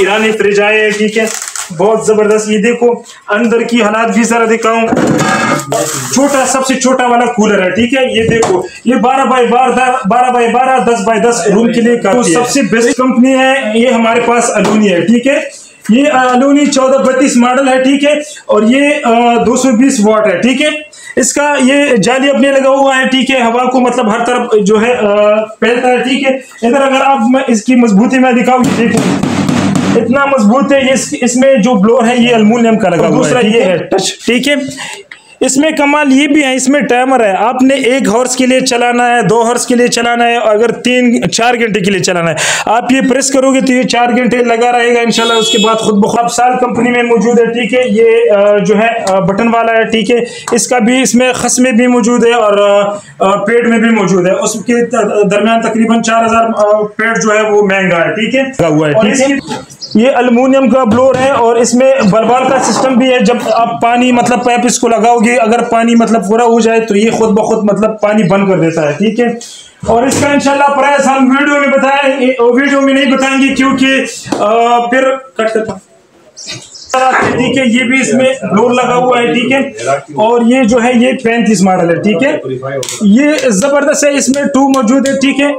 ईरानी fridge आए हैं ठीक है? बहुत ज़बरदस्त। ये देखो अंदर की हालात भी जरा दिखाऊँ। छोटा सबसे छोटा वाला कूलर है ठीक है? ये देखो ये बारह बाई बारह बारह बाई बारह दस बाई दस रूम के लिए तो सबसे बेस्ट कंपनी है ये हमारे पास अलूनी है ठीक है? ये अलूनी चौदह बत्तीस मॉडल है ठीक है? और ये दो सौ बीस वाट है ठीक है? इसका ये जाली अपने लगा हुआ है ठीक है? हवा को मतलब हर तरफ़ जो है फैलता है ठीक है? इधर अगर आप इसकी मजबूती में दिखाऊँ देखो। इतना मज़बूत है ये इसमें जो ब्लोर है ये अल्मोनियम का लगा दूसरा ये है? टच ठीक है? इसमें कमाल ये भी है इसमें टाइमर है। आपने एक हॉर्स के लिए चलाना है दो हॉर्स के लिए चलाना है अगर तीन चार घंटे के लिए चलाना है। आप ये प्रेस करोगे तो ये चार घंटे लगा रहेगा इंशाल्लाह उसके बाद खुद ब साल कंपनी में मौजूद है ठीक है? ये जो है बटन वाला है ठीक है? इसका भी इसमें खस में भी मौजूद है और पेड़ में भी मौजूद है। उसके दरमियान तकरीबन चार हज़ार पेड़ जो है वो महँगा है ठीक है? ये अल्मोनियम का ब्लोर है और इसमें बलबाल का सिस्टम भी है। जब आप पानी मतलब पैप इसको लगाओगे, अगर पानी मतलब पूरा हो जाए तो ये खुद ब खुद मतलब पानी बंद कर देता है, ठीक है? और इसका इंशाल्लाह प्राइस हम वीडियो में बताएँ वीडियो में नहीं बताएँगे क्योंकि फिर कट करता ठीक है, ये भी इसमें ब्लोर लगा हुआ है, ठीक है? और ये जो है, ये पैंतीस मॉडल है, ठीक है? ये ज़बरदस्त है, इसमें टू मौजूद है, ठीक है?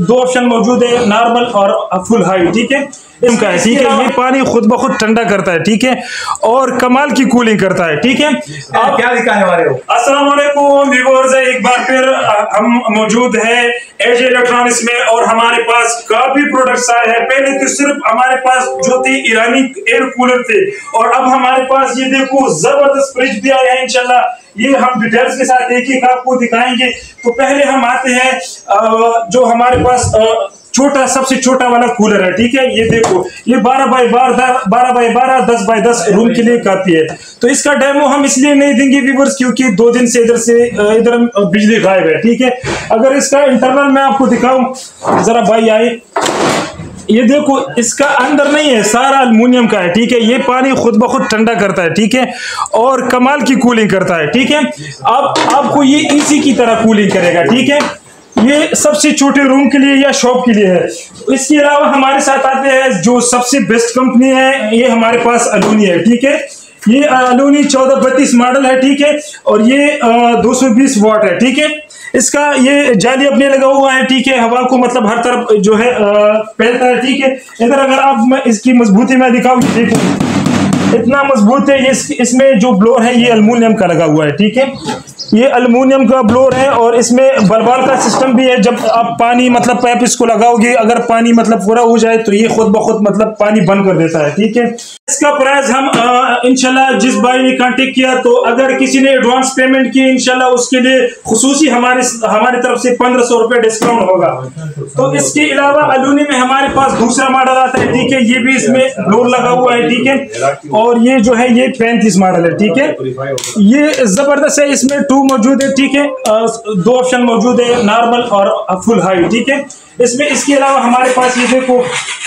दो ऑप्शन मौजूद है नॉर्मल और फुल हाई ठीक है? इनका है ठीक है ये पानी खुद ब खुद ठंडा करता है ठीक है और कमाल की कूलिंग करता है ठीक है। आप क्या दिखाने वाले हो? अस्सलाम व्यूवर्स एक बार फिर हम मौजूद है एज इलेक्ट्रॉनिक्स में और हमारे पास काफ़ी प्रोडक्ट्स आए हैं। पहले तो सिर्फ़ हमारे पास जो थे ईरानी एयर कूलर थे और अब हमारे पास ये देखो ज़बरदस्त फ्रिज भी आया है इनशाला ये हम डिटेल्स के साथ एक एक आपको दिखाएँगे। तो पहले हम आते हैं जो हमारे पास छोटा, सबसे छोटा वाला कूलर है, ठीक है? ये देखो, ये बारह बाई बारह बारह बाई बारह, दस बाई दस रूम के लिए काफ़ी है। तो इसका डेमो हम इसलिए नहीं देंगे व्यूवर्स क्योंकि दो दिन से इधर से इधर बिजली गायब है, ठीक है? अगर इसका इंटरनल मैं आपको दिखाऊँ, जरा भाई आए। ये देखो, इसका अंदर नहीं है, सारा अल्मोनियम का है, ठीक है? ये पानी खुद ब खुद ठंडा करता है, ठीक है? और कमाल की कूलिंग करता है, ठीक है? अब आपको ये इसी की तरह कूलिंग करेगा, ठीक है? ये सबसे छोटे रूम के लिए या शॉप के लिए है। इसके अलावा हमारे साथ आते हैं जो सबसे बेस्ट कंपनी है, ये हमारे पास अलूनी है, ठीक है? ये अलूनी चौदह बत्तीस मॉडल है, ठीक है? और ये दो सौ बीस वाट है, ठीक है? इसका ये जाली अपने लगा हुआ है, ठीक है? हवा को मतलब हर तरफ़ जो है फैलता है, ठीक है? इधर अगर आप इसकी मजबूती में दिखाऊँ देखो। इतना मज़बूत है इसमें जो ब्लोर है, ये अल्मोनियम का लगा हुआ है, ठीक है? ये अलमूनियम का ब्लोर है और इसमें बलबाल का सिस्टम भी है। जब आप पानी मतलब पैप इसको लगाओगे, अगर पानी मतलब पूरा हो जाए तो ये खुद ब खुद मतलब पानी बंद कर देता है, ठीक है? इसका प्राइस हम इंशाल्लाह जिस भाई ने कांटेक्ट किया तो अगर किसी ने एडवांस पेमेंट की इंशाल्लाह उसके लिए खसूसी हमारे हमारी तरफ़ से पंद्रह सौ रुपए डिस्काउंट होगा। तो इसके अलावा अलूनी में हमारे पास दूसरा मॉडल आता है, ठीक है, ये भी इसमें ब्लोर लगा हुआ है, ठीक है। और ये जो है, ये पैंतीस मॉडल है, ठीक है। ये ज़बरदस्त है, इसमें टू मौजूद है, ठीक है। दो ऑप्शन मौजूद है नॉर्मल और फुल हाई ठीक है। इसमें इसके अलावा हमारे पास ये देखो,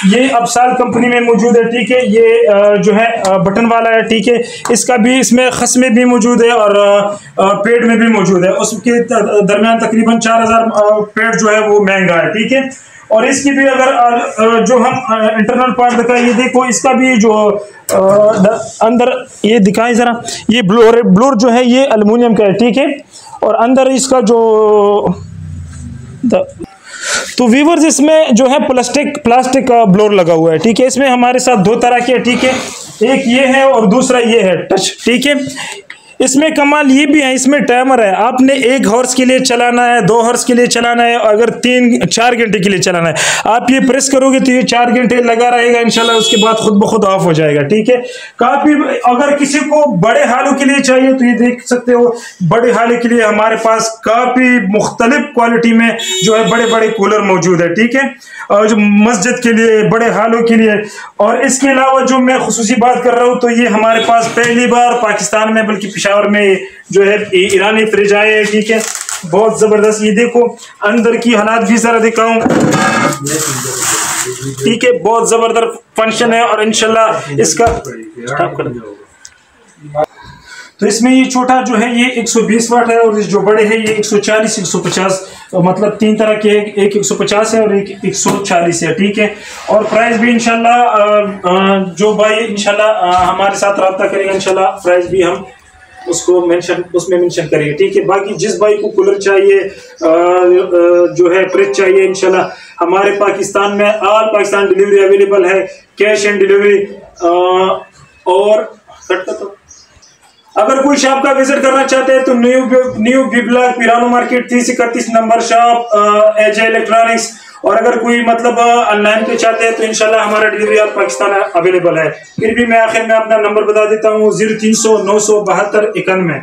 ये अब साल कंपनी में मौजूद है, ठीक है? ये जो है बटन वाला है, ठीक है? इसका भी इसमें खस में भी मौजूद है और पेड़ में भी मौजूद है। उसके दरमियान तकरीबन चार हज़ार पेड़ जो है वो महँगा है, ठीक है? और इसकी भी अगर जो हम इंटरनल पार्ट दिखाए, ये देखो, इसका भी जो अंदर, ये दिखाएँ ज़रा। ये ब्लोर ब्लोर जो है, ये अल्मोनियम का है, ठीक है? और अंदर इसका जो तो वीवर्स इसमें जो है प्लास्टिक प्लास्टिक का ब्लोर लगा हुआ है, ठीक है? इसमें हमारे साथ दो तरह के ठीक है? एक ये है और दूसरा ये है टच ठीक है? इसमें कमाल ये भी है, इसमें टाइमर है। आपने एक हॉर्स के लिए चलाना है, दो हॉर्स के लिए चलाना है, अगर तीन, चार घंटे के लिए चलाना है। आप ये प्रेस करोगे तो ये चार घंटे लगा रहेगा, इंशाल्लाह, उसके बाद खुद ब खुद ऑफ़ हो जाएगा, ठीक है? काफ़ी अगर किसी को बड़े हालों के लिए चाहिए तो ये देख सकते हो, बड़े हालों के लिए हमारे पास काफ़ी मुख्तलिफ़ क्वालिटी में जो है बड़े बड़े कूलर मौजूद है, ठीक है? और जो मस्जिद के लिए, बड़े हालों के लिए। और इसके अलावा जो मैं खसूसी बात कर रहा हूँ तो ये हमारे पास पहली बार पाकिस्तान में, बल्कि पिशावर में जो है ईरानी फ्रिज आए हैं, ठीक है? बहुत ज़बरदस्त। ये देखो, अंदर की हालात भी ज़रा दिखाऊँ। ठीक है, बहुत ज़बरदस्त फ़ंक्शन है और इनशाला इसका तो इसमें ये छोटा जो है, ये 120 वाट है और जो बड़े है, ये 140 150 मतलब तीन तरह के एक 150 है और एक 140 है, ठीक है? और प्राइस भी इंशाल्लाह जो भाई इनशाला हमारे साथ रब्ता करेगा, इंशाल्लाह प्राइस भी हम उसको मेंशन उसमें मेंशन करेंगे ठीक है? बाकी जिस भाई को कूलर चाहिए जो है फ्रिज चाहिए, इंशाल्लाह, हमारे पाकिस्तान में ऑल पाकिस्तान डिलीवरी अवेलेबल है कैश एंड डिलीवरी और अगर कोई शॉप का विज़िट करना चाहते हैं तो न्यू न्यू बिबला पिरानो मार्केट तीस इकतीस नंबर शॉप एज इलेक्ट्रॉनिक्स और अगर कोई मतलब ऑनलाइन पे चाहते हैं तो इनशाला हमारा डिलीवरी ऑल पाकिस्तान अवेलेबल है। फिर भी मैं आखिर में अपना नंबर बता देता हूँ ज़ीरो तीन सौ नौ सौ बहत्तर इक्यानवे।